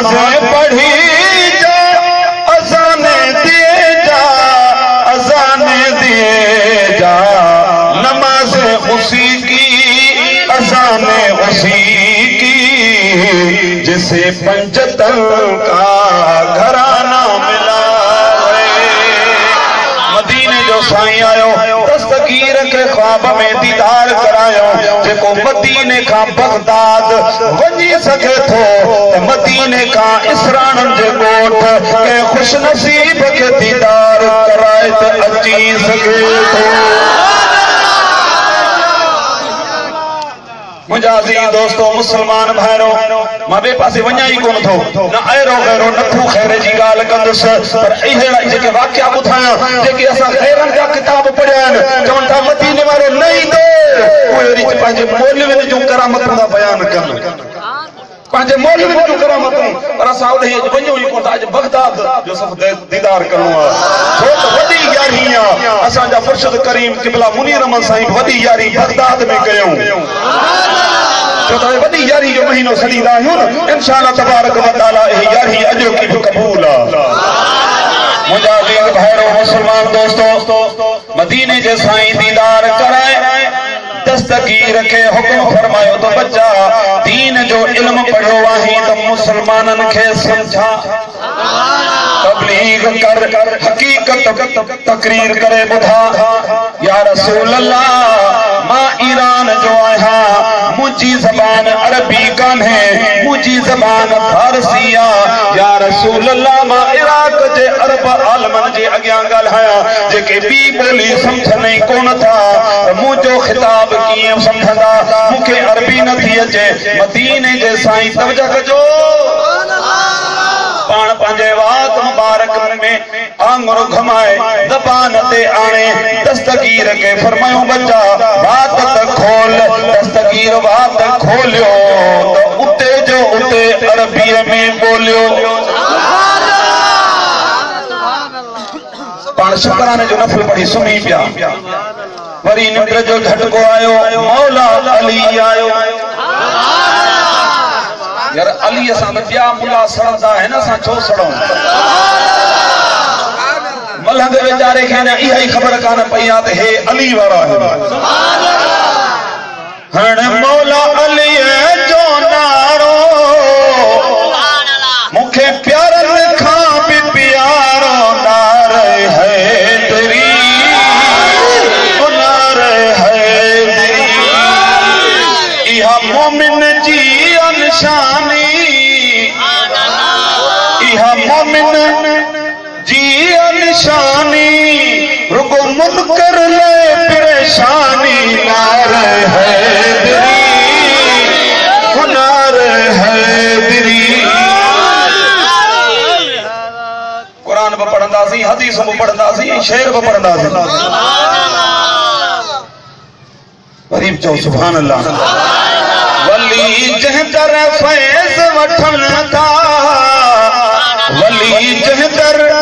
نمازیں پڑھی جا اذانے دیے جا اذانے دیے جا۔ نماز اسی کی اذانے اسی کی، جسے پنجتن کا گھرانہ ملا۔ ہے مدینے جو سائیں آیو، دستگیر کے خواب میں دیدار کرایو۔ جے کو مدینے کا بغداد ونجی سکے تھو تے مدینے کا اسرانن جے گوٹ کہ خوش نصیب کے دیدار کرائے تے اچی سکے مجازی دوستو مسلمان بھائرو ماں بے پاسے ونیا ہی کون تھو نہ ایرو غیرو نتھو خیر جی گال کندس پر ایہڑا جے کے واقعہ بتھایا جے کے اسا خیرن جا کتاب پڑھیان چون تھا مدینے وارو نہیں دے کوئی ریچ پانجے مولوی جو کرامتوں دا بیان کرن پانجے مولوی جو کرامتوں پر اسا اڑے ونیو ہی کون اج بغداد جو سب دیدار کرنو چھو تو وڈی یاری ہے اسا جا فرشد کریم قبلہ منیر رحمان سائیں وڈی یاری بغداد میں کیوں جو تو وڈی یاری جو مہینو سڑی دا ہوں انشاءاللہ تبارک و تعالی یہ یاری اجر کی بھی قبول ہے مجاہدین بھائرو مسلمان دوستو، مدینے جے سائیں دیدار کرائے۔ دستگیر رکھے، حکم فرمایو تو بچہ، دین جو علم پڑھو آہی تو مسلمانن کے سمجھا۔ تبلیغ کر، حقیقت تقریر کرے بدھا۔ یا رسول اللہ ماں ایران جو آیا، مجھے زبان عربی کن ہے، مجھے زبان فارسیہ یا رسول اللہ ماں عراق جے عرب عالمن جے اگیاں گل ہے جے کہ بی بولی سمجھ نہیں کون تھا۔ مجھو خطاب کیے سمجھندا؟ مکھے عربی نہ تھی اچے مدینے جے سائیں توجہ کجو۔ پان پانجے وات مبارک میں آنگر گھمائے زبان تے آنے دستگیر کے فرمائیوں بچہ وات تک کھول دستگیر وات کھولیو تو اتے جو اتے عربی میں بولیو پان شکرانے جو نفل پڑھی سنی پیا وری نندر جو جھٹکو آئیو مولا علی آئیو یار علی اساں بیا ملا سڑدا ہے نا اساں چھو سڑوں۔ ملہنگ بیچارے کہنے ایہا ہی خبر کان پیا تے ہے علی وارا ہے۔ ہن مولا علی ہے۔ سی حدیث میں پڑھنا سی شیر میں پڑھنا سی غریب چو، سبحان اللہ۔ ولی جہدر فیض وٹھن تھا۔ ولی جہدر فیض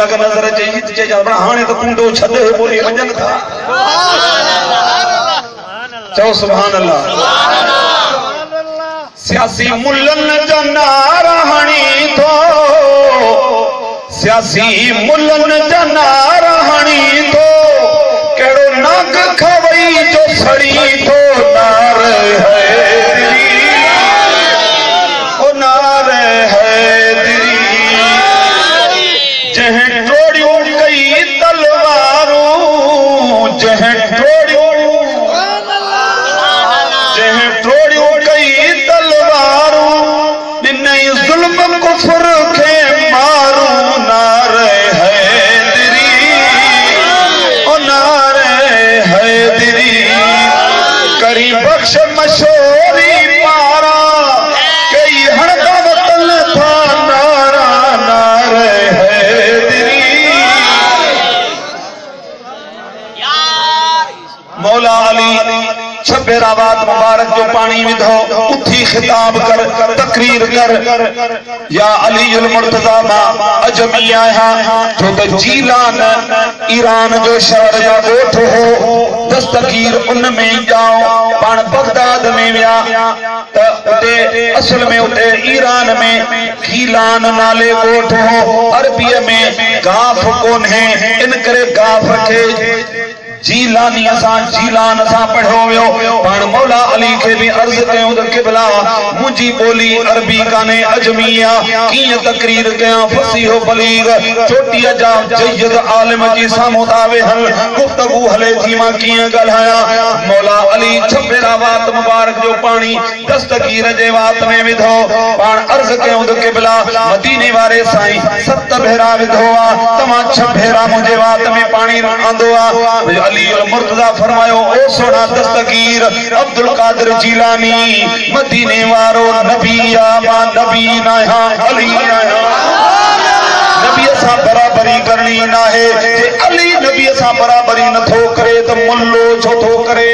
سبحانے کو ملک نظر چاہیے چاہیے جا بڑا ہانے تو کنڈو چھدے بولی منجن تھا۔ چاہو سبحان اللہ۔ سیاسی ملن جنار ہنی تو۔ سیاسی ملن جنار ہنی تو۔ کیڑو ناگ کھوئی جو سڑی تو نار ہے۔ مولا جو پانی ودھو اتھی خطاب کر، تقریر کر۔ یا علی المرتضی ما اجمی آیا جو تے جیلان ایران جو شہر یا گوٹھ ہو، دستگیر ان میں جاؤ پان بغداد میں ویا تا اتے اصل میں اتے ایران میں گیلان نالے گوٹھ ہو، عربی میں گاف کون ہے ان کرے گاف رکھے۔ جیلانی اسان جیلان اسان جی پڑھو ویو پان مولا علی کے بھی عرض کیوں در قبلہ، مجھے بولی عربی کانے اجمیہ کین تقریر کیا فصیح و بلیغ۔ چھوٹی اجا جید عالم جی سامت آوے ہل، گفتگو حلے تھیما کین گلھایا مولا علی چھپے راوات مبارک جو پانی دستگیر جے وات میں ودھو پان عرض کیوں در قبلہ، مدینے وارے سائیں ست بھیرا ودھوا تمام چھپ بھیرا مجھے وات میں پانی آندوا علی المرتضی فرمایو او سونا دستگیر، عبدالقادر جیلانی، مدینے وارو نبی آما نبی نایا علی نایا نبی اسا برابری کرنی نہ ہے کہ علی نبی اسا برابری نہ تھو کرے، تو ملو چھو تھو کرے۔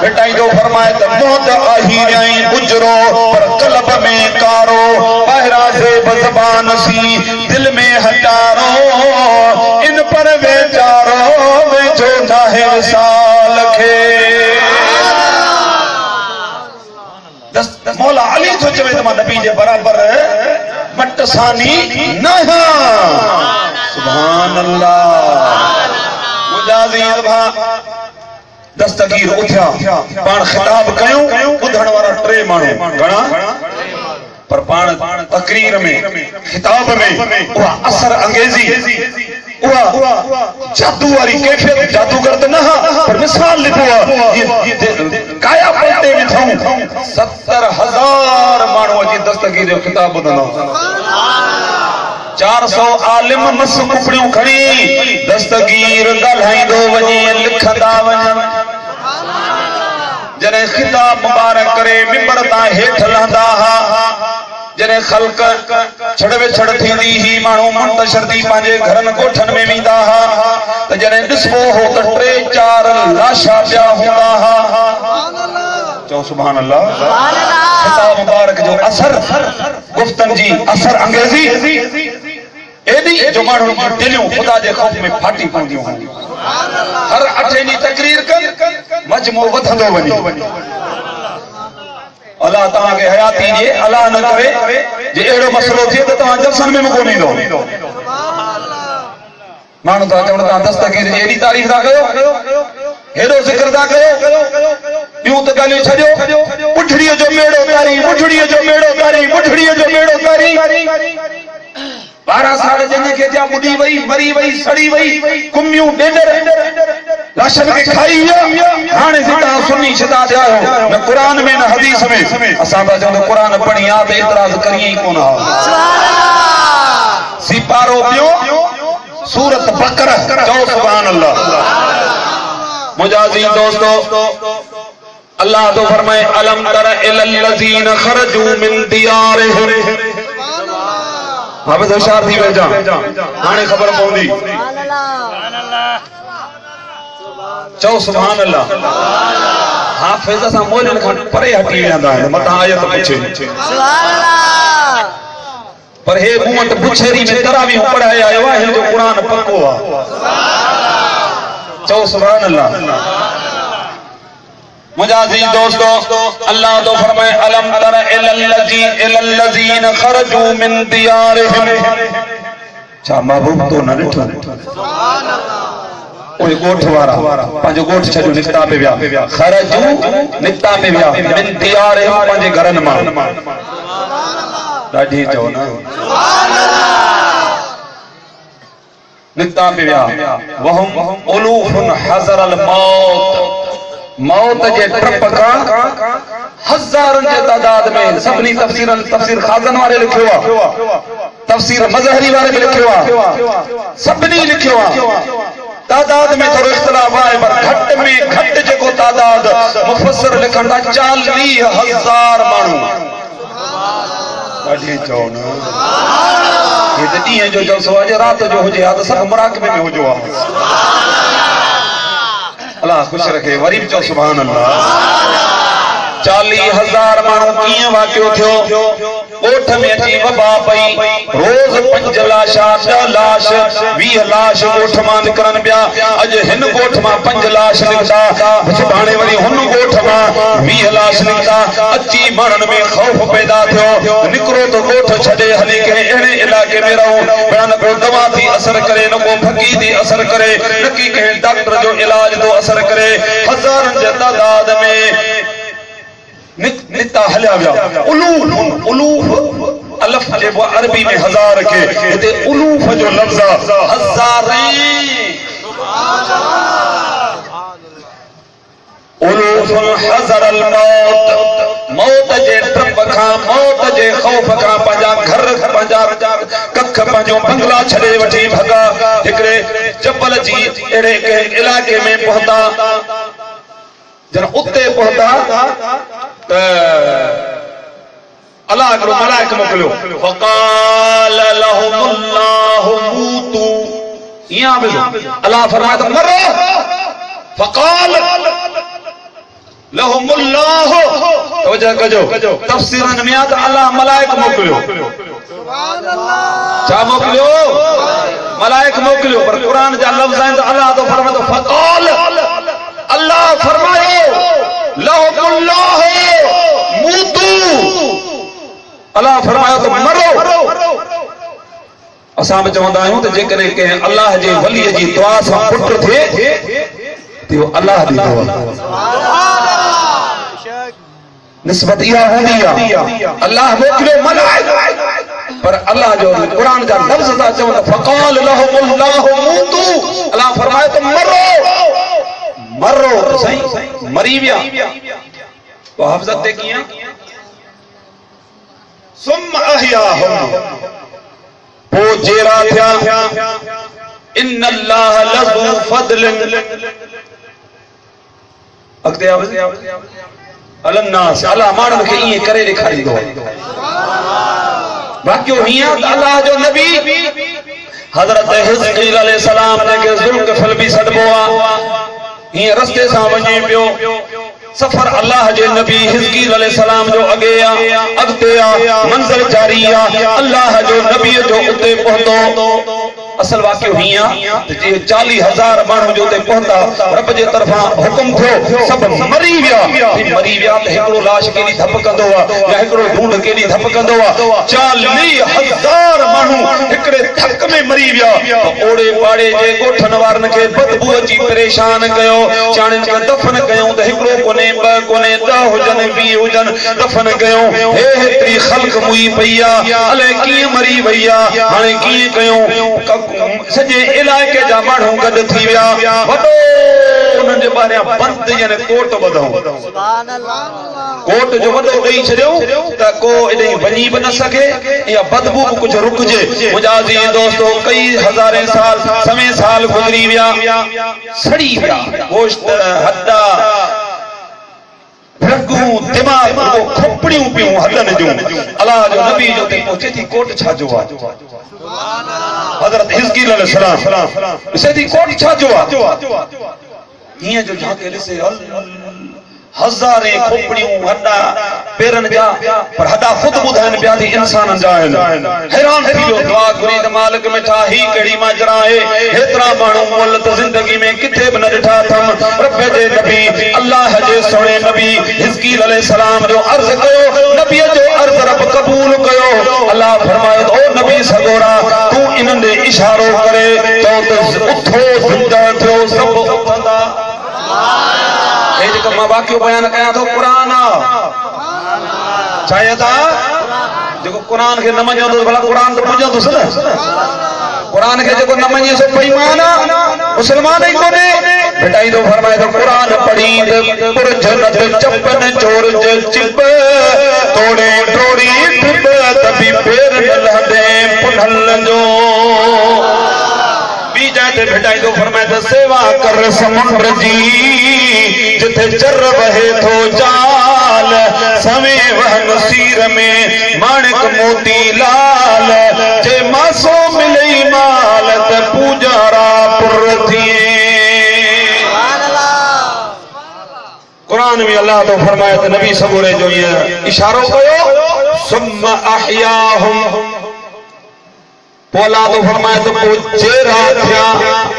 بیٹائی جو فرمائے، تو موت آہی جائیں بجرو پر قلب میں کارو بہرہ سے بزبان سی، دل میں ہٹارو۔ ان پر جو وصال کھے مولا علی تو چوے تمہا نبی جے برابر مٹ ثانی نہا سبحان اللہ مجازید بھا، دستگیر اٹھیا۔ پان خطاب کیوں؟ ادھن وارا ٹرے مانو۔ گنا پر پان تقریر میں، خطاب میں، وہ اثر انگیزی۔ جادو واری کیفیت جادو کرد نہ ہاں، پر مثال لکھوا کایا پلٹے میں تھاؤں۔ ستر ہزار مانو جی دستگیر جو خطاب بدنا چار سو عالم مس کپڑیوں کھڑی۔ دستگیر گلھائیں دو وجی لکھدا وجن جنہیں خطاب مبارک کرے، ممبر تا ہیٹھ لہندا ہا جنہیں خلق چھڑوے چھڑ تھی دی ہی مانو منتشر دی پانجے گھرن کوٹھن میں میدہ ہا۔ تو جنہیں نسبو ہو کٹرے چار لاشا پیا ہوندا ہا۔ چاہو سبحان اللہ۔ خطاب مبارک جو اثر، گفتن جی اثر انگریزی۔ ایڈی جو مانو جی دلیوں خدا جے خوف میں پھاٹی پوندیوں ہوں۔ ہر اٹھینی تقریر کر مجموع وطھندو ونی اللہ تعالیٰ کے حیات دیجیے اللہ نہ کرے جی اڑو مسئلو تھے تو تمہاں جلسن میں مکو دو مانو تا چون تا دستگیر ایڑی تعریف دا کرو ہیرو ذکر دا کرو، یوں تو گالی چھڑیو مٹھڑیے جو میڑو کاری مٹھڑیے جو میڑو کاری مٹھڑیے جو میڑو کاری بارہ سال جنگے کے جا بڑی وئی مری وئی سڑی وئی کمیوں ڈینڈر لاشر کے کھائی ہیا ہانے زندہ سنی شدہ دیا ہو نہ قرآن میں نہ حدیث میں۔ اسان دا جاندہ قرآن پڑھیں آپ اعتراض کریں ہی کون آؤ سپارو پیو سورت بکرہ جو سبحان اللہ۔ مجازین دوستو اللہ تو فرمائے علم تر الالذین خرجو من دیارہم؟ حافظ اشار تھی ویجا ہانے خبر پوندی چو سبحان اللہ۔ حافظ اسا مولن کھان پرے ہٹی جاندا ہے۔ متا آیت پوچھے۔ سبحان اللہ پر ہے مومت بچھری میں تراوی ہوں پڑھایا ہے۔ واہ جو قرآن پکو سبحان اللہ چو سبحان اللہ۔ مجازی دوستو اللہ تو فرمائے علم تر الاللزین خرجو من دیارہم۔ چاہ محبوب تو نہ نٹھو کوئی گوٹھ وارا پانچو گوٹھ چھجو نکتا پہ بیا خرجو نکتا پہ بیا من دیارہم پانچے گھرن مان راڈی جو نا۔ نکتا پہ بیا وہم علوہن حضر الموت۔ هزارن جي تعداد ۾ سڀني تفسيرن تفسير کازن واري لکيو آهي. تفسير مزهري واري به لکيو آهي. سڀني لکيو آهي. تعداد ۾ ٿورو اختلاف آهي پر گهٽ ۾ گهٽ جيڪو تعداد مفسر لکن ٿا چاليهه هزار ماڻهو. ڏاڍي چئو نه هي ته ڏينهن جو جلسو آهي جي رات جو هجي ها ته سڀ مراڪبي ۾ هجو آهي اللہ خوش رکھے وری چو سبحان اللہ۔ چالی ہزار مانو کیے واقعو تھو اوٹھ میں اچھی وبا پئی۔ روز پنج لاشا ڈہ لاش ویہ لاش گوٹھ ماں نکرن بیا اج ہن گوٹھ ماں پنج لاش نکتا۔ سبھانے وری ہن گوٹھ ماں ویہ لاش نکتا۔ اچھی مرن میں خوف پیدا تھو نکرو تو گوٹھ چھڑے ہلی کے اڑے علاقے میں رہو۔ بیان کو دوا تھی اثر کرے نہ کو پھکی تھی اثر کرے۔ نہ کی کہ ڈاکٹر جو علاج تو اثر کرے۔ ہزارن جے تعداد میں نتا ہلیا ویا الوف الوف الف جے وہ عربی میں ہزار کے۔ تے الوف جو لفظ ہزاریں الوف حذر الموت۔ موت جے ٹرپ کھا موت جے خوف کھا پنجا گھر، پنجا ککھ پنجو بنگلا چھڑے وٹھی بھگا۔ ہکڑے جبل جی اڑے کے علاقے میں پہنچا جن اتے پہنچا اللہ اکرو ملائک مکلو فقال لهم اللہ موتو یہاں بلو اللہ فرمایا تو مرو فقال لهم اللہ توجہ کجو تفسیران میں آتا اللہ ملائک مکلو چاہ مکلو ملائک مکلو پر قرآن جا لفظ ہیں تو اللہ تو فرمایا تو فقال اللہ فرمایا لهم اللہ موتو اللہ فرمایا تو مرو۔ اساں میں چوندہ ہوں تو جے کنے کہ اللہ جے ولی جی دعا سا پٹر تھے تو اللہ دی دعا۔ سبحان اللہ نسبت یہ ہوندی اللہ موکلے ملائک پر اللہ جو قرآن کا لفظ تھا چوندہ فقال لهم اللہ موتو اللہ فرمایا تو مرو۔ مرو صحیح مری بیا تو حفظت دے کیا ثم احیاہم۔ پو جیرا تھیا۔ ان اللہ لذو فضل۔ اگتے آواز الناس جی۔ اللہ مارن کے یہ کرے دکھائی دو۔ باقیو ہیاں اللہ جو نبی۔ حضرت حزقیل علیہ السلام نے کہ ظلم کے فل بھی صدبوا ہی رستے سا ونجے پیو۔ سفر اللہ جے نبی حزقیل علیہ السلام جو اگے آ، اگتے آ، منظر جاری آ، اللہ جو نبی جو اتے پہتو اصل واقع ہوئیاں جے چالی ہزار مانو جو تے پہنتا رب جے طرفاں حکم تھو سب مری ویا۔ مری ویا تے ہکڑو لاش کے لی دھپ کندو وا یا ہکڑو ڈھونڈ کے لی دھپ کندو وا چالی ہزار مانو ہکڑے تھک میں مری ویا۔ اوڑے پاڑے جے گوٹھن وارن کے بدبو اچی پریشان کیو چانن کے دفن کیو تے ہکڑو کونے ب کونے دا ہوجن وی ہوجن دفن کیو۔ اے ہتری خلق موئی پیا الے کی مری ویا ہنے کی کیو سجے علاقے جا ماڻهو گڏ تھی ويا وڏو انهن جي ٻاهريان بند يعنی کوٽ وڌو سبحان الله کوٽ جو وڏو ڏئي ڇڏيو ته کو اڏي وڃي به نه سگهي يا بدبو به ڪجهه رڪجي مجازي دوستو، کئی هزارين سال سمي سال گذري ويا سڙي ويا گوشت هڏا رگوں دماغ کو کھپڑیوں پیوں ہدن جو اللہ جو نبی جو تے پہنچے تھی کوٹ چھا جو آ حضرت حزقیل علیہ السلام اسے تھی کوٹ چھا جو آ یہ جو جہاں کے اللہ ہزاریں کھوپڑیوں ہڈا پیرن جا، پر ہڈا خود بدھائن بیا تھی انسان جائن۔ حیران تھی جو دعا گرید مالک میں تھا، ہی کڑی ماجرا ہے ہترا بانو مولت زندگی میں کتے بنا ڈٹھا تھم۔ رب جے نبی، اللہ جے سوڑے نبی۔ حزقیل علیہ السلام جو عرض کیو، نبی جو عرض رب قبول کیو۔ اللہ فرمائے او نبی سگورا، تو انہوں نے اشارو کرے تو اتھو زندہ تھو سب بندہ اے جکا ماں باقیو بیان کیا تو قرآن۔ چاہیے تھا جکو قرآن کے نمجھو تو بھلا قرآن تو پوچھو تو سنا قرآن کے جکو نمجھے سو پیمانا مسلمان ہی کونے بھٹائی تو فرمائے تو قرآن پڑھی پر جنت چپن، چور چپ۔ توڑے ٹوڑی ٹھپ، تبھی پیر نلہ پنھل جو۔ بھی جائے بھٹائی تو فرمائے تو سیوا کر سمندر جی جتے چر بہے تو جال سوے وہ نصیر میں مانک موتی لال۔ جے ماسو ملئی مال، تے پوجارا پر تھیے قرآن میں اللہ تو فرمائے تو نبی سبورے جو یہ اشاروں کہو ثم احیاہم۔ پولا تو فرمایا تو پوچھے رہا تھیا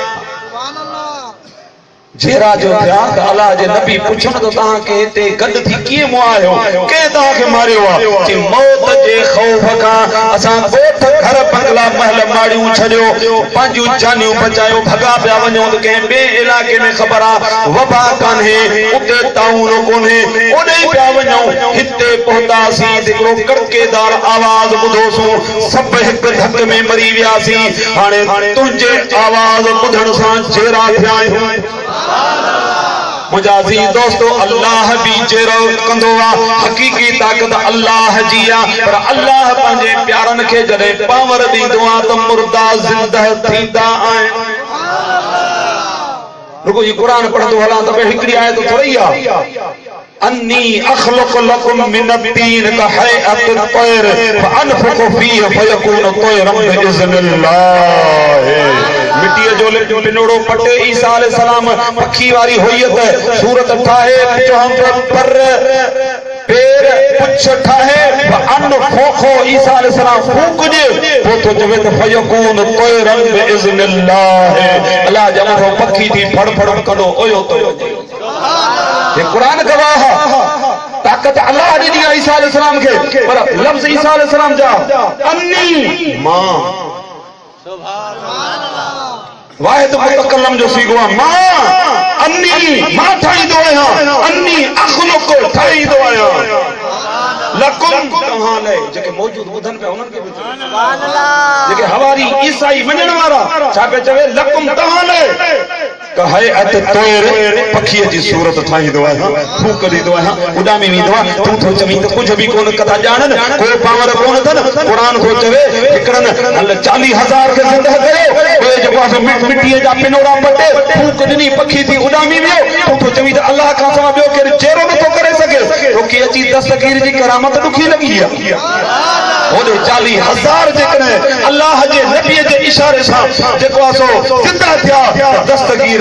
جیرا جو تھیا تو اللہ جے نبی پوچھن تو تہاں کے تے گڈ تھی کیے مو آیو کہ تہاں کے ماريو وا کہ موت جے خوف کا اساں ڳوٺ گھر بنگلا محل ماڑیوں چھڏيو پنجو جانيوں بچايو بھگا پيا وڃو ته ڪنهن ٻي علاقے میں خبر آ وبا کان ہے اتي تعاون کون ہے اوڏي پيا وڃو ہتے پهتا سی هڪڙو کڑڪيدار آواز ٻڌو سو سڀ هڪ ڌڪ ۾ مري ويا سی هاڻي تنهنجي آواز ٻڌڻ سان جيرا ٿيا آهيون مجازی دوستو، اللہ بھی جیرو کندوا حقیقی طاقت اللہ جیا، پر اللہ پانجے پیارن کے جڑے پاور دی دعا تو مردہ زندہ تھیندہ آئیں رکو یہ قرآن پڑھ دو حالان تو پہ ہکڑی آئے تو تھوڑی آ۔ انی اخلق لکم من الدین کا حیعت الطیر فانفق فیہ، فیکون طیرم بإذن اللہ۔ مٹی جو لنوڑو پٹے عیسیٰ علیہ السلام پکھی واری ہوئیت ہے صورت ٹھاہے جو ہم پر پیر پچھ ٹھاہے وان خوخو عیسیٰ علیہ السلام پھوک جے وہ تو جوید فیقون طیرن بإذن اللہ اللہ جمع رو پکھی تھی پھڑ پھڑ کڑو اویو تو۔ یہ قرآن گواہ طاقت اللہ دی دیا عیسیٰ علیہ السلام کے۔ پر لفظ عیسیٰ علیہ السلام جا۔ انی ماں۔ واحد متکلم جو سیگوا ماں انی ماں ٹھائی دو آیا انی اخلق ٹھائی دو آیا۔ لکم کہاں لے جکے موجود بدھن پہ انہوں کے جکے ہواری عیسائی منجن مارا چھا پہ چوے لکم کہاں لے کہے ات تویر پکھیے جی صورت تھائی دو ہے ہاں، پھوک دی دو ہے ہاں، اڈامی بھی دو ہے، تو تو چمی تو کچھ بھی کون کتا جانن کوئی پاور کون تھا قرآن کو چوے اکڑن اللہ چالی ہزار کے زندہ کرے کوئی جو پاس مٹی جا پنورا پٹے، پھوک دنی پکھی تھی اڈامی بھی تو تو چمی تو اللہ کا سوا بیو کہ جیرو میں تو کرے سکے، تو کی اچھی دستگیر جی کرامت دکھی لگی ہے۔ ہونے چالی ہزار جکنے اللہ جے نبی جے اشارے سا جکو آسو زندہ تھیا، دستگیر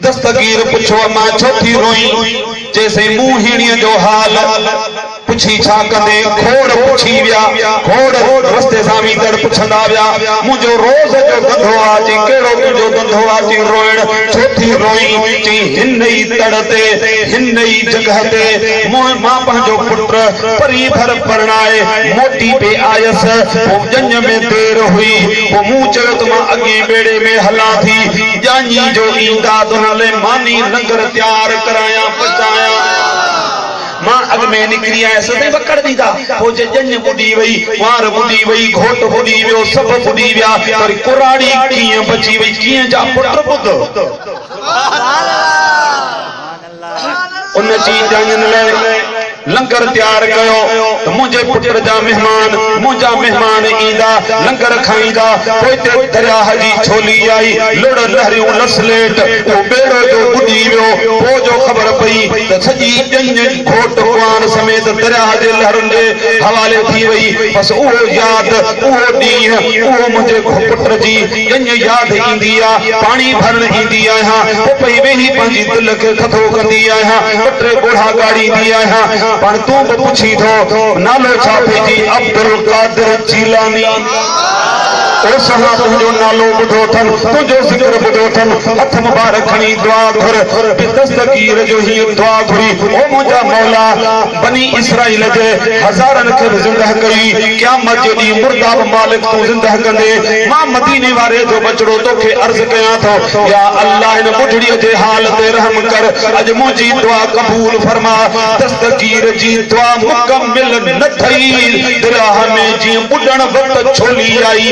روئے پئی دستگیر پچھو اما چھوٹی روئی جیسے موہینی جو حال پچھی چھا کندے کھوڑ پچھی ویا کھوڑ رستے سامی در پچھندا ویا مجھو روز جو دندھو آجی کیڑو جو دندھو آجی روئن چھوٹی روئی چی ہنئی تڑتے ہنئی جگہ تے ماں پہنجو پٹر پری بھر پرنائے موٹی پہ آیس وہ جنج میں دیر ہوئی وہ مو چرت ماں اگی بیڑے میں حلا تھی جانی جو ایندہ دنالے مانی لنگر تیار کرایا پچایا ماں اگ میں نکری آئے سدے بکڑ دی دا ہو جے جن بڑی وئی وار بڑی وئی گھوٹ بڑی ویو سب بڑی ویا۔ پر قرآنی کیے بچی وئی؟ کیے جا پٹر بدھ ان چی جانن لے لنگر تیار کیو تو مجھے پٹر جا مہمان مجھا مہمان ایندہ لنگر کھائیندہ کوئی تے دریا حجی چھولی آئی لڑ لہریوں لسلیٹ وہ بیڑو جو بڑی ویو وہ جو خبر پئی تو سجی جنجن گھوٹ قوان سمیت دریا حجی لہرن دے حوالے تھی وئی بس اوہ یاد اوہ دین اوہ مجھے پٹر جی جنج یاد ایندیا پانی بھرن ایندیا ہاں وہ پئی وہی پانجی دل کے کھتو کندی آیا پٹر بوڑھا گاڑی دیا ہے پر تو پوچھی تھو نالو چھاپی جی عبدالقادر جیلانی۔ اس ہاں تجھو نالو بدھو تھن تجھو ذکر بدھو تھن ہتھ مبارک کھنی دعا گھر دستگیر جو ہی دعا گھری او مجھا مولا بنی اسرائیل جے ہزارن کر زندہ کئی قیامت جو دی مرداب مالک تو زندہ کندے ماں مدینی وارے جو بچڑو تو کے عرض کیا تھو یا اللہ ان مجھڑی جے حالت رحم کر اج مجھے دعا قبول فرما دستگیر جی دعا مکمل نہ تھئی دراہ میں جی بڑھن وقت چھولی آئی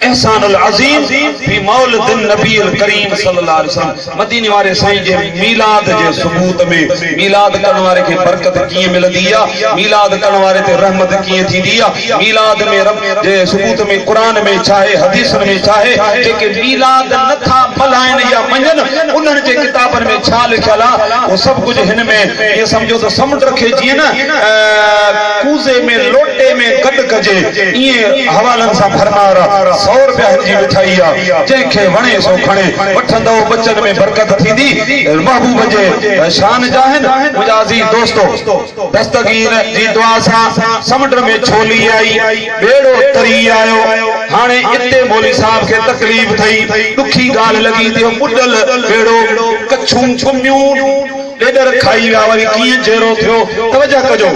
احسان العظیم فی مولد النبی الکریم صلی اللہ علیہ وسلم۔ مدینی وارے سائیں جے میلاد جے ثبوت میں۔ میلاد کرنے والے کے برکت کیے مل دیا۔ میلاد کرنے والے تے رحمت کیے تھی دیا۔ میلاد میں رب جے ثبوت میں قرآن میں چاہے، حدیث میں چاہے جے کہ میلاد نہ تھا ملائن یا منجن انہوں جے کتابن میں چھا لکھلا وہ سب کچھ ہن میں، یہ سمجھو تو سمجھ رکھے جی نا کوزے میں، لوٹے میں گڈ کجے یہ حوالن سا فرما رہا۔ سو روپیا ہنجی بچھائی آ جن کے ونے سو کھڑے وٹھندو بچن میں برکت تھی دی محبوب جے شان جاہن مجازی دوستو دستگیر جی دعا سا سمندر میں چھولی آئی بیڑو تری آئیو ہانے اتے مولی صاحب کے تکلیف تھئی دکھی گال لگی دیو مڈل بیڑو کچھون چھمیون ڈیڈر کھائی ویا وری کیے جیرو تھیو؟ توجہ کجو۔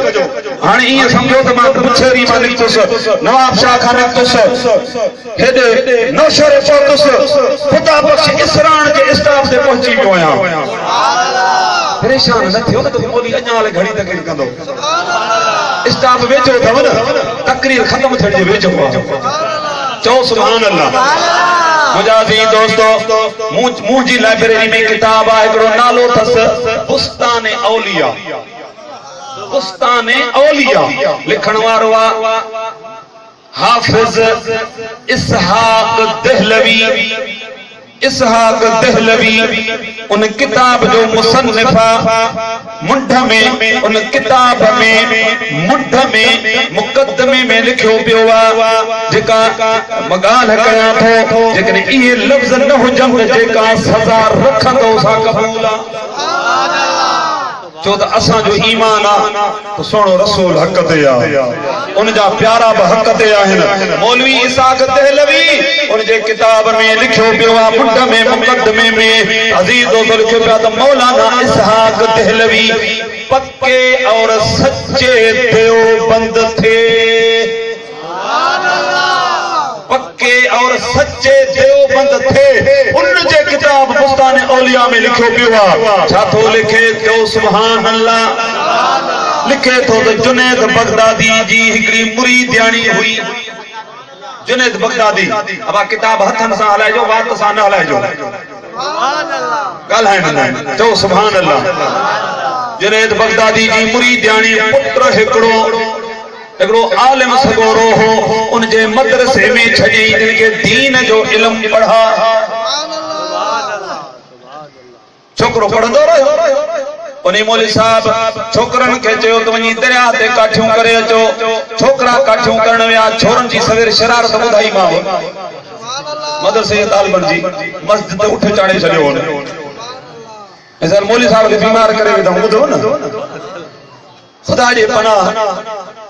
ہن ای سمجھو تے ماں پچھری مالک تس، نواب شاہ خان تس ہدے نوشر فوت تس، خدا بخش اسران کے اسٹاف تے پہنچی گیا سبحان اللہ پریشان نہ تھیو تے مولی اجا والے گھڑی تقریر کندو۔ سبحان اللہ اسٹاف ویچو تھو نا تقریر ختم تھڑی جی، ویچو۔ سبحان اللہ کہو سبحان اللہ۔ مجازین دوستو موجی لائبریری میں کتاب آئے گرو نالو تس۔ بستان اولیاء۔ بستان اولیاء۔ لکھنواروا حافظ اسحاق دہلوی۔ اسحاق دہلوی، ان کتاب جو مصنفہ منڈھ میں، ان کتاب میں منڈھ میں، مقدمے میں لکھو پیو جکا مگال کریا تھو، جکنے یہ لفظ نہ ہو جکا سزا رکھندو سا قبول سبحان جو دا اساں جو ایمان آ، تو سنو رسول حق تے آ۔ ان جا پیارا با حق تے آہن۔ مولوی عساق دہلوی ان جے کتاب میں لکھو پیوا مڈا میں، مقدمے میں، عزیز و ذلکے پیاد مولانا عساق دہلوی، پکے اور سچے دیو بند تھے۔ پکے اور سچے دیوبند تھے۔ ان جے کتاب بستان اولیاء میں لکھو پیوا چھاتھو لکھے تو سبحان اللہ۔ لکھے تو جنید بغدادی جی ہکری مرید یعنی ہوئی۔ جنید بغدادی۔ ابا کتاب حتن سا حلائے جو، وات سا نہ حلائے جو۔ گل ہے نہیں جو سبحان اللہ۔ جنید بغدادی جی مرید یعنی پتر ہکڑوں۔ اگرو عالم سگورو ہو ان جے مدرسے میں چھڑی ان کے دین جو علم پڑھا۔ چھوکرو پڑھن دو رہے انہی مولی صاحب چھوکرن کے چیو تو انہی دریا تے کٹھوں کرے جو چھوکرا کٹھوں کرنے میں آج جی سویر شرارت بدھائی ماں۔ ہو مدرسے طالبن جی مسجد تے اٹھے چاڑے چلے ہونے ایسا مولی صاحب کے بیمار کرے بھی دھوں نا۔ خدا جے پناہ۔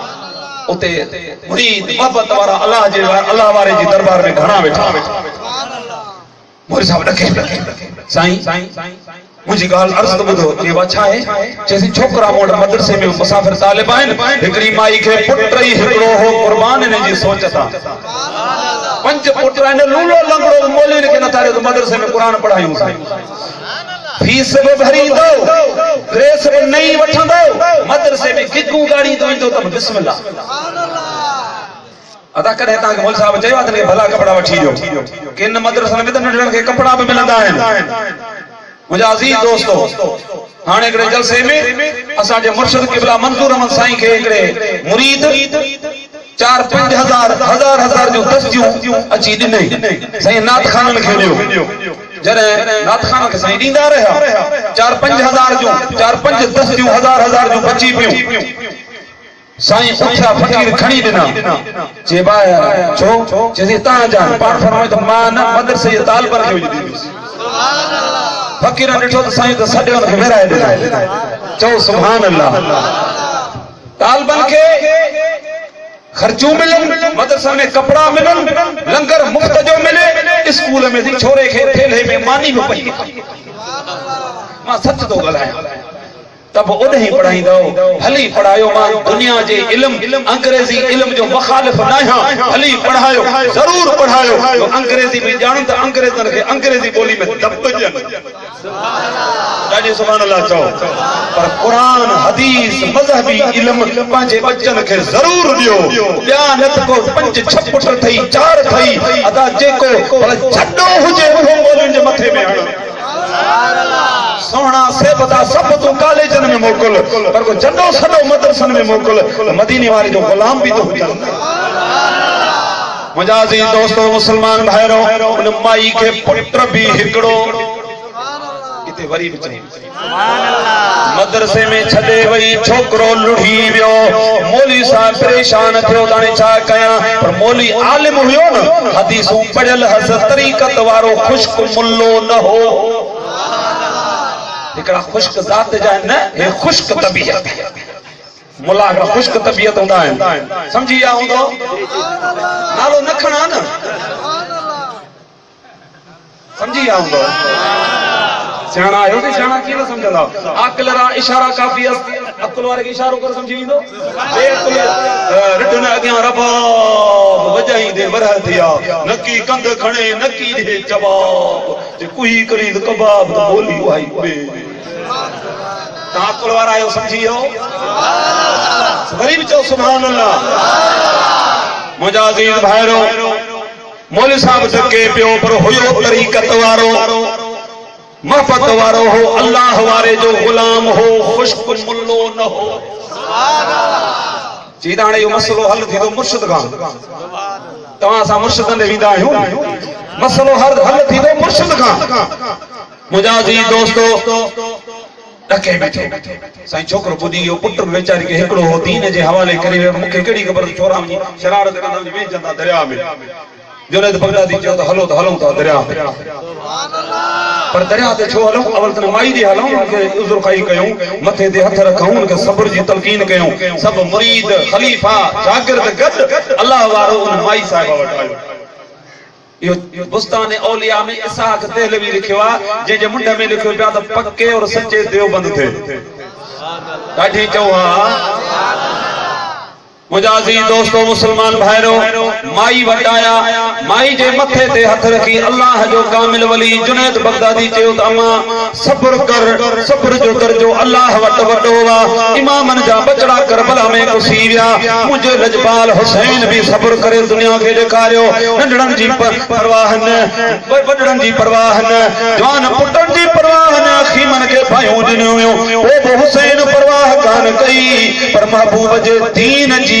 اتے مرید محبت وارا اللہ جی وارا اللہ وارے جی دربار میں گھنا بیٹھا مرید صاحب رکھے رکھے سائیں مجھے گال عرض تو بدھو یہ بچہ ہے چیسے چھوکرا موڑا مدرسے میں مسافر طالبائن ہکری مائی کے پٹ رہی ہکڑو ہو قربان نے جی سوچا تھا پنچ پٹ رہی نے لولو لنگڑو مولی نے کہنا تھا رہے تو مدرسے میں قرآن پڑھائی ہوں سائیں فیس سبب حرید ڈریس بن نہیں وٹھندو مدرسے میں گگو گاڑی تو تو تم بسم اللہ ادا کرے تا کہ مول صاحب چاہیے تے بھلا کپڑا وٹھی جو۔ کن مدرسے میں تے نڈڑن کے کپڑا بھی ملندا ہیں مجھے عزیز دوستو، ہانے کڑے جلسے میں اسا جے مرشد قبلہ منظور احمد سائیں کے کڑے مرید چار پنج ہزار ہزار ہزار جو دس جوں اچھی ڈنے نات خان لکھے ڈیو جڑے نات خان کے سائیں ڈیندا رہیا چار پنج ہزار جو، چار پنج دس ہزار ہزار جو بچی پیوں۔ سائیں اٹھا فقیر کھڑی ڈنا جے بایا، چھو، جے تاں جان۔ پاک فرمائے تو ماں نہ مدرسے طالبہ کے وجدی سبحان اللہ جی فقیر ڈٹھو تو سائیں تو سڈیوں کے ویرائے ڈنا چو سبحان اللہ۔ طالبن کے خرچوں ملن مدرسہ میں کپڑا ملن لنگر مفت جو ملے اسکول میں چھوڑے کھیلے میں مانی بھی پئی ماں سچ تو گلائیں تب اُنہی پڑھائی گاؤ بھلی پڑھائیو ماں، دنیا جے علم، انگریزی علم جو مخالف نائحہ بھلی پڑھائیو ضرور پڑھائیو جو انگریزی میں جانتا انگریز نہ رکھے انگریزی بولی میں دبجن جاڑی سبحان اللہ چاہو۔ پر قرآن، حدیث، مذہبی علم پانچے بچن کے ضرور دیو۔ بیانت کو پنچ چھپٹر تھئی، چار تھئی، ادا جے کو پر چھڑوں ہو جے، وہ بولن جے متھے میں آنا۔ سونا سے بتا سب تو کالجن میں موکل. پر کو جنو سدو مدرسن میں موکل. مدینے والے جو غلام بھی تو مجازی دوستو مسلمان بھائرو ان مائی کے پتر بھی ہکڑو. کتے وری بچے مدرسے میں چھڈے وئی چھوکرو لڑھی ویو. مولی صاحب پریشان تھیو دانے چھا کیا. پر مولی عالم ہویو نا حدیثوں پڑھل حس طریقت وارو خشک ملو نہ ہو. ایکڑا خشک ذات جائن نہ اے خشک طبیعت۔ ملاح کا خشک طبیعت ہوندا ہے۔ سمجھی یا ہوندو نالو نکھنا نا۔ سمجھی یا ہوندو سیانا ہے اسے سیانا کیا سمجھا دا اکل را اشارہ کافی است اکل وارے کے اشاروں کر سمجھیں دو بے اکل رٹنا گیا ہاں، ربا وجہیں دے برہ دیا نکی کند کھڑے نکی دے چباب جے کوئی کرید کباب تو بولی وائی بے۔ تا اکل وارا ہے اسے سمجھیں دو سبھری بچو سبحان اللہ۔ مجازید بھائروں مولی صاحب جکے پیو پر ہوئیو طریقت واروں مفت وارو ہو، اللہ وارے جو غلام ہو، خشک ملو نہ ہو۔ چیدانے یہ مسئلو حل تھی تو مرشد گان تمہاں سا مرشدن نے ویدہ ہوں مسئلو حل تھی تو مرشد گان مجازی جی دوستو ڈکے بیٹھو سائیں چھوکر بدھی ہو پٹ ویچاری کے ہکڑو ہو دین جے حوالے کرے مکھے کیڑی خبر؟ چھورا میں شرارت کرنا جی، میں جندا دریا میں۔ جنید بغدادی چاہو تا حلو تا حلو تا دریا پر دریا تے چھو حلو اول تن دی حلو ان کے عذر خائی کیوں؟ متھے دے ہتھ رکھوں ان کے صبر جی تلقین کیوں؟ سب مرید، خلیفہ شاگرد گد اللہ وارو ان صاحب یہ بستان اولیاء میں اسحاق دہلوی لکھوا جے جے منڈا میں لکھو پیا پکے اور سچے دیوبند تھے۔ ڈاڈھی چوہاں مجازی دوستو مسلمان بھائرو مائی وٹایا، مائی جے متھے تے ہتھ رکھی اللہ جو کامل ولی جنید بغدادی چیو تاما صبر کر، صبر جو درجو اللہ وٹ وٹو وا۔ امامن جا بچڑا کربلا میں کسی مجھے رجبال حسین بھی صبر کرے دنیا کے ڈکاریو ننڈڑن جی, جی پرواہ نہ جی پرواہ جوان پٹن جی پرواہ خیمن کے بھائیوں جنوں او حسین پرواہ کان کئی، پر محبوب جے دین جی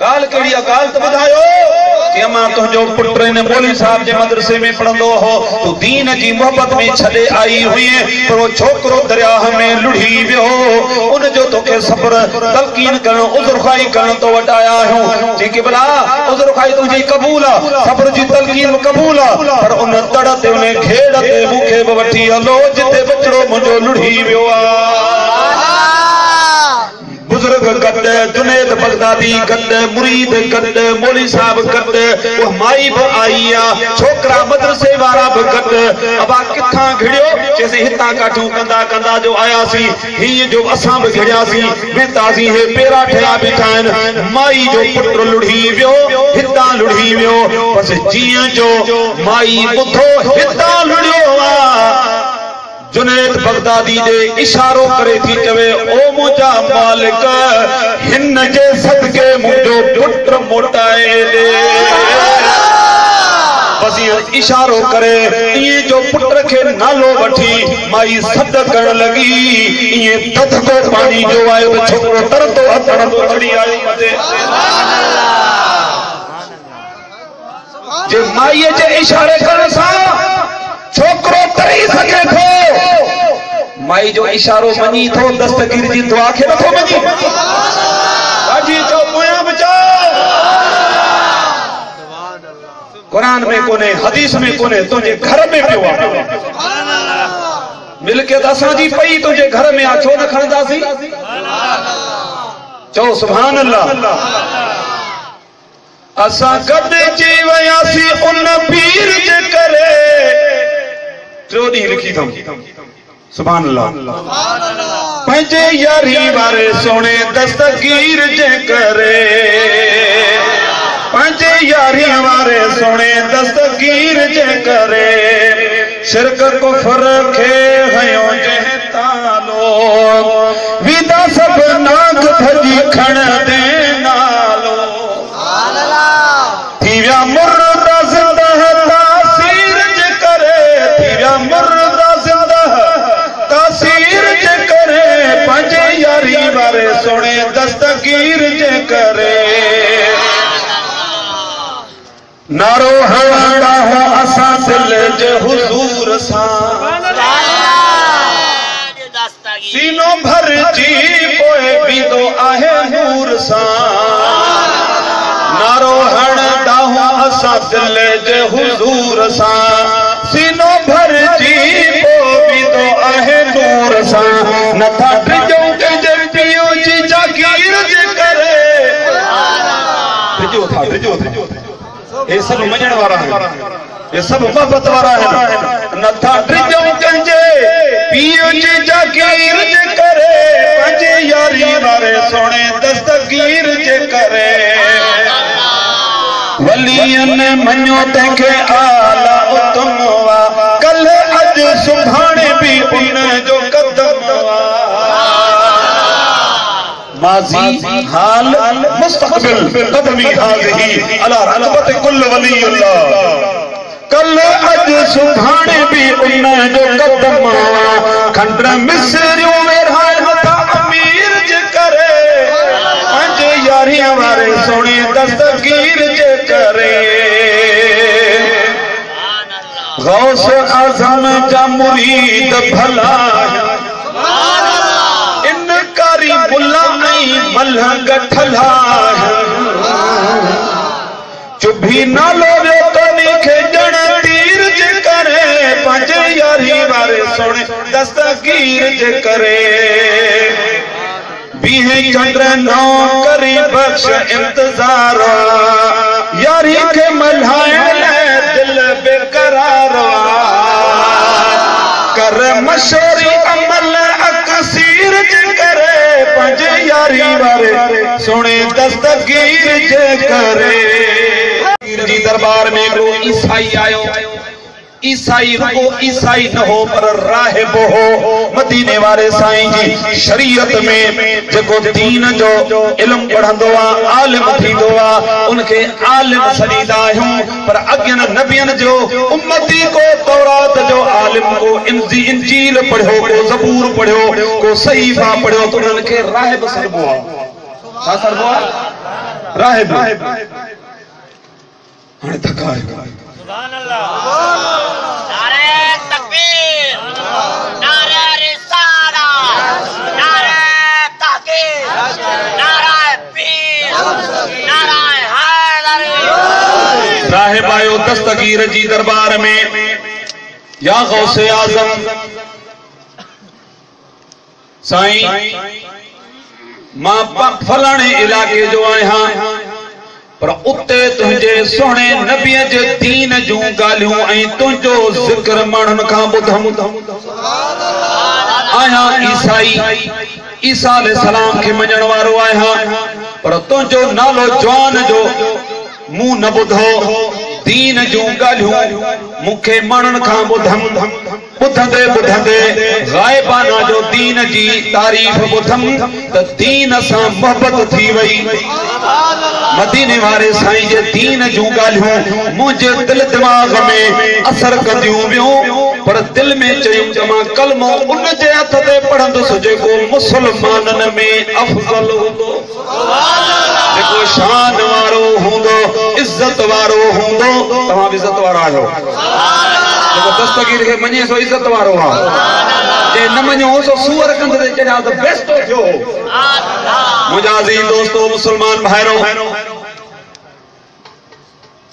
گال کریا گالت بدھائیو کہ اماں تو جو پٹرین مولی صاحب جے مدرسے میں پڑھنو ہو، تو دین جی محبت میں چھلے آئی ہوئی ہیں، پر وہ چھوکرو دریاہ میں لڑھی بھی ہو ان جو تو کے سبر تلقین کرن، عذر خواہی کرن تو وٹایا ہوں۔ جی کہ بلا، عذر خواہی تجھے جی قبولا سبر جی تلقین قبولا پر ان تڑتے انہیں گھیڑتے موکے بوٹی اللہ جتے بچڑو مجھو لڑھی بھی ہو آہ بزرگ گد جنید بغدادی گد مرید گد مولی صاحب گد وہ مائی بھی آئی آ چھوکرا مدرسے وارا بھی گد ابا کتھاں گھڑیو، جیسے ہتاں کاٹھوں کندہ کندہ جو آیا سی، ہی جو اساں بھی گھڑیا سی بیتا سی ہے، پیرا ٹھیا بیٹھائن مائی جو پتر لڑھی ویو، ہتاں لڑھی ویو پس جیاں جو مائی بدھو ہتاں لڑھیو آ۔ جنید بغدادی دے اشاروں کرے تھی چوے او مجھا مالک ہن جے صدقے مجھو پٹر موٹائے دے. بس یہ اشاروں کرے یہ جو پٹر کے نالو بٹھی مائی صد لگی یہ کو پانی جو آئے وہ چھوڑو تر تو اتر تو چڑی آئی مدے جے مائی جے اشارے کرن سا چھوکرو تری سکے تھو مائی جو اشارو منی تھو دستگیر جی دعا کے نہ تھو منی آجی جو پویا بچا قرآن میں کونے حدیث میں کونے تجھے گھر میں پیوا مل کے دساں جی پئی تجھے گھر میں آ چھو نہ کھڑندا سی چو سبحان اللہ اساں گد جی ویاسی ان پیر جے کرے جو دی لکھی تھا سبحان اللہ پنجے یاری بارے سونے دستگیر جے کرے پنجے یاری بارے سونے دستگیر جے کرے شرک کو فرکھے ہیوں جے تالو ویدہ سب ناگ بھجی کھڑ دے نارو ہڑا ہو اسا دل جے حضور سان سینوں بھر جی پوئے بھی دو آہے نور سان نارو ہڑا ہو اسا دل جے یہ سب مجھن وارا ہے یہ سب محبت وارا ہے نتھا ڈجو کنجے پیو جی جاگیر جے کرے پنجے یاری وارے سونے دستگیر جے کرے ولین منو تنکھے آلہ اتموا ماضی حال مستقبل قدمی حاضی علا رغبت کل ولی اللہ۔ کل اج سبھانے بھی ان جو قدموا کھنڈر مصریوں میں رہائے ہتا امیر جے کرے۔ پنج یاریاں وارے سونے دستگیر جے کرے۔ غوث اعظم جا مرید بھلا نہیں ملہنگ ٹھلا چبھی نہ لوگے تو نیکھے جن تیر جے کرے، پنج یاری وارے سونے دستگیر جے کرے۔ بیہ چندر نو کری بخش انتظار یاری کے ملھائے لے دل بے قرار کر مشوری عمل یاری وارے سونے دستگیر جے کرے۔ جی دربار میں کو عیسائی آئے عیسائی رکو، عیسائی نہ ہو، پر راہب ہو۔ مدینے وارے سائیں جی شریعت میں جکو دین جو علم پڑھندو آ، عالم تھیندو آ، ان کے عالم سنیدا ہوں۔ پر اگین نبیان جو امتی کو تورات جو عالم کو انجیل پڑھو کو زبور پڑھو کو صحیفہ پڑھو تو ان کے راہب سربو آ۔ سا سربو آ۔ راہب۔ ہاں تھکا ہے۔ سبحان اللہ۔ نعرہ تکبیر نعرہ رسالہ، نعرہ تحقیق، نعرہ پیر نعرہ حیدری راہب آئیو دستگیر جی دربار میں۔ یا پر اتے تجھے سنے نبی جے دین جو گالیوں ایں تجھو ذکر مانن کا بدھم آیا عیسائی عیسیٰ علیہ السلام کے منجن وارو آیا۔ پر تجھو نالو جوان جو مو نبدھو دین جو گالیوں مکھے مانن کا بدھم بدھندے بدھندے غائبانا جو دین جی تعریف بدھم تو دین سا محبت تھی وئی۔ سبحان مدینے وارے سائیں جے دین جوگا لیوں مجھے دل دماغ میں اثر کدیوں بیوں پر دل میں چاہیوں جمع کلموں ان جے عطتے پڑھن دو سجے کو مسلمانن میں افضل ہوں دو دیکھو شان وارو ہوں دو عزت وارو ہوں دو تمام عزت وارا ہے دیکھو دستگیر کے منی سو عزت وارو ہاں۔ کہ نمجھوں سو سور کندھ دے چلے آتا بیسٹو جو مجازی دوستو مسلمان بھائروں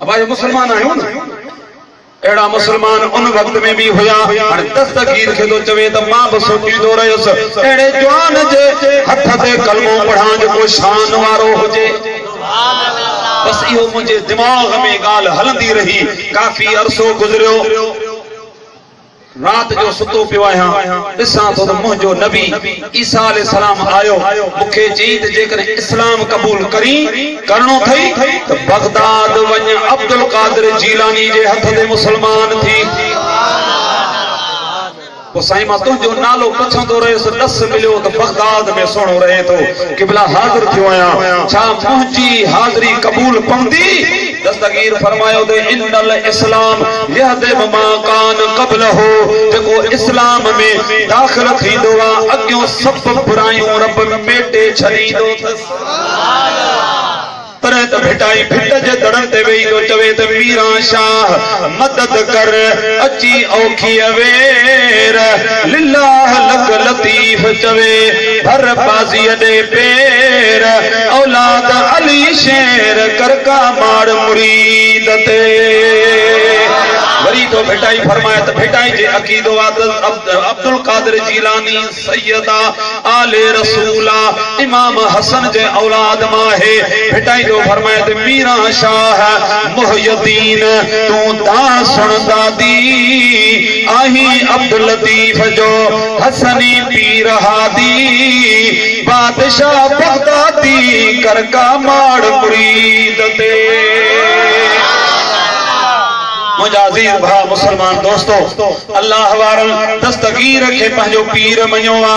اب آئے مسلمان آئے ہو نا اڑا مسلمان ان وقت میں بھی ہویا ہن دستگیر کے دو چوے تا ماں بسوٹی دو رہے اس اڑے جوان جے، ہتھ تے کلمو پڑھاں جو کوئی شان ہو جے۔ بس ایو مجھے دماغ میں گال ہلندی رہی، کافی عرصو گزریو۔ رات جو ستو پیو آیا ڈساں تو مہجو نبی عیسیٰ علیہ السلام آیو مکھے جیت جے کر اسلام قبول کری، کرنو تھئی، تو بغداد ون عبد جیلانی جے ہتھ دے مسلمان تھی۔ وہ سائیں ماں تجھو نالو پچھن دو رہے، سو دس ملیو تو بغداد میں سنو رہے تو، قبلہ حاضر تھیو آیا؟ چھا مہجی حاضری قبول پندی دستگیر فرمائے دے، ان الاسلام یہدم مماکان قبل ہو دیکھو اسلام میں داخل تھی دعا اگیوں سب برائیوں رب میٹے چھلی دو تس سبحان کرے تو بھٹائی پھٹ جے دڑھن تے وئی کو چوے تو میران شاہ، مدد کر، اچھی اوکھی اویر۔ للہ لک لطیف چوے، بھر بازی اڈے پیر۔ اولاد علی شیر کرکا مار مرید تے۔ بری تو بھٹائی فرمایا تو بھٹائی جے عقید و عادل عبدالقادر جیلانی، سیدہ آل رسولہ، امام حسن جے اولاد ماہے۔ بھٹائی جو فرمایا تے میرا شاہ محی تو دا سن دادی، آہی عبد جو حسنی پی رہا بادشاہ بغدادی کر کا ماڑ مرید تے۔ بھا مسلمان دوستو، اللہ وارن دستگیر رکھے پہنجو پیر منیوہ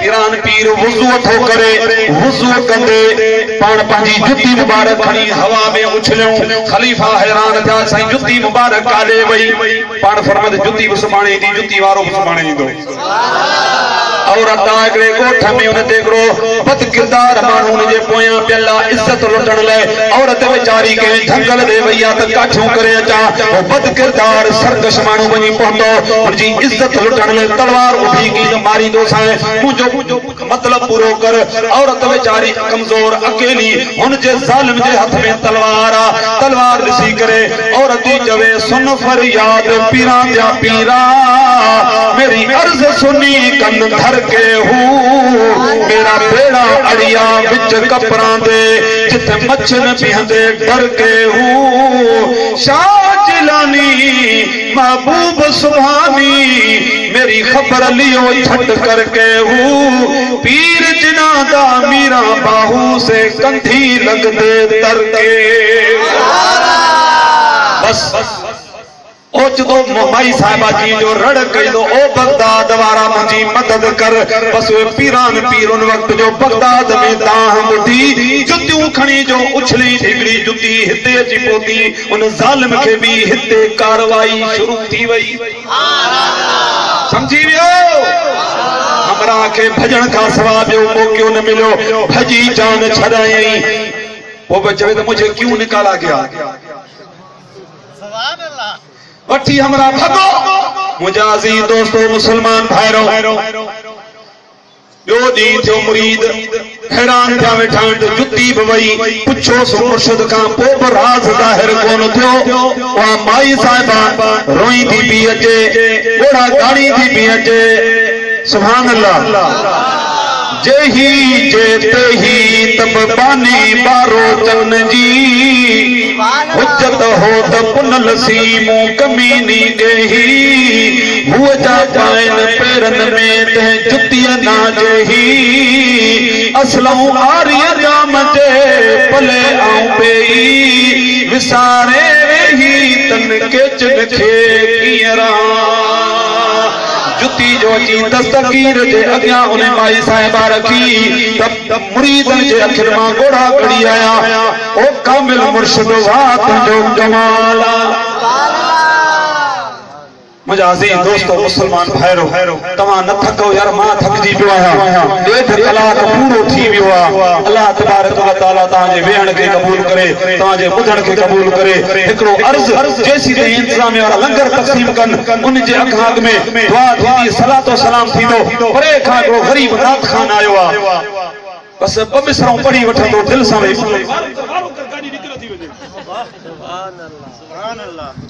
پیران پیر وضو تھو کرے، وضو کندے، پان پانی جتی مبارک کھنی ہوا میں اچھلوں خلیفہ حیران تھا سائیں جتی مبارک کالے وئی، پان فرمد جتی بسمانے دی، جتی وارو بسمانے دو۔ عورت آگرے کو تھمی انہیں دیکھ رو، بد کردار مانون جے پویاں پی اللہ عزت لٹن لے، عورت ویچاری کے دھنگل دے ویا تک کچھوں کرے چاہ وہ بد کردار سرکش مانو بنی پہتو اور جی عزت لٹن لے، تلوار اٹھی کی جو ماری دو سائیں مجھو مجھو مطلب پورو کر، عورت ویچاری کمزور، اکیلی، ہن جے ظالم جے ہتھ میں تلوارا تلوار رسی کرے، عورت جوے سن فریاد پیران دیا پیرا میری عرض سنی کن دھر کے ہوں، میرا بیڑا اڑیا وچ کپران دے جتے مچھن پیہن دے ڈر کے ہوں، شاہ جلانی محبوب سبحانی، میری خبر لیو چھٹ کر کے ہوں پیر جنا دا میرا باہو سے کندھی لگ دے تر کے۔ بس بس او جدو مہائی صاحبہ جی جو رڑ گئی دو او بغداد وارا مجھے مدد کر۔ بس وہ پیران پیرن وقت جو بغداد میں داہم دی جتیوں کھڑی جو اچھلی دھگری جتی، ہتے جی پوتی، ان ظالم کے بھی ہتے کاروائی شروع تھی وئی۔ سمجھی بھی ہو ہمرا کے بھجن کا سواب جو کو کیوں نہ ملو۔ بھجی جان چھڑائیں۔ وہ بچوے تو مجھے کیوں نکالا گیا؟ اٹھی ہمرا بھگو۔ مجازی دوستو، مسلمان بھائرو جو دین تھے مرید، حیران تھا ویٹھانٹ جتی بھوئی پچھو سمرشد کا پوپ راز داہر کون تھیو۔ وہاں مائی صاحبہ روئی تھی پی اچے گوڑا گاڑی تھی پی اچے سبحان اللہ۔ جہی ہی تب بانی بارو چن جی۔ حجت ہو تب کمینی جہی ہوا جا پائن پیرن میں جام جے پلے آؤں وسارے تن کے کی رام جتی جو جی دستگیر جے اگیا انہیں مائی صاحبہ رکھی، تب مریدن جے اکھر ماں گوڑا گڑی آیا، او کامل مرشد ذات جو جمالا۔ مجازی دوستو مسلمان بھائرو تمہاں نہ تھکو یار ماں تھک جی پیو آیا۔ دیتھ کلاہ کا پورو تھی بیو آیا۔ اللہ تبارک و تعالیٰ تاہاں جے ویان کے قبول کرے تاہاں جے مدھڑ کے قبول کرے۔ ایکڑو عرض جیسی دے انتظامی اور لنگر تقسیم کن ان جے اکھاگ میں دعا دیدی صلاة و سلام تھی دو۔ پر ایک ہاں کو غریب نات خان آئے ہوا بس بمیسروں پڑی وٹھا دو دل سامے سبحان اللہ۔